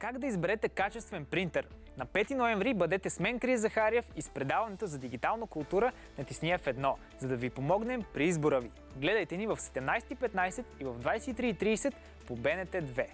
Как да изберете качествен принтер? На 5 ноември бъдете с мен Крис Захариев и с предаването за дигитална култура на Тисния F1, за да ви помогнем при избора ви. Гледайте ни в 17.15 и в 23.30 по БНТ 2.